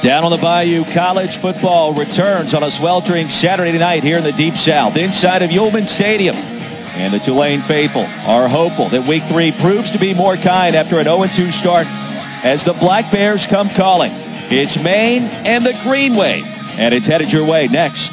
Down on the Bayou, college football returns on a sweltering Saturday night here in the Deep South, inside of Yulman Stadium. And the Tulane faithful are hopeful that week three proves to be more kind after an 0-2 start as the Black Bears come calling. It's Maine and the Green Wave, and it's headed your way next.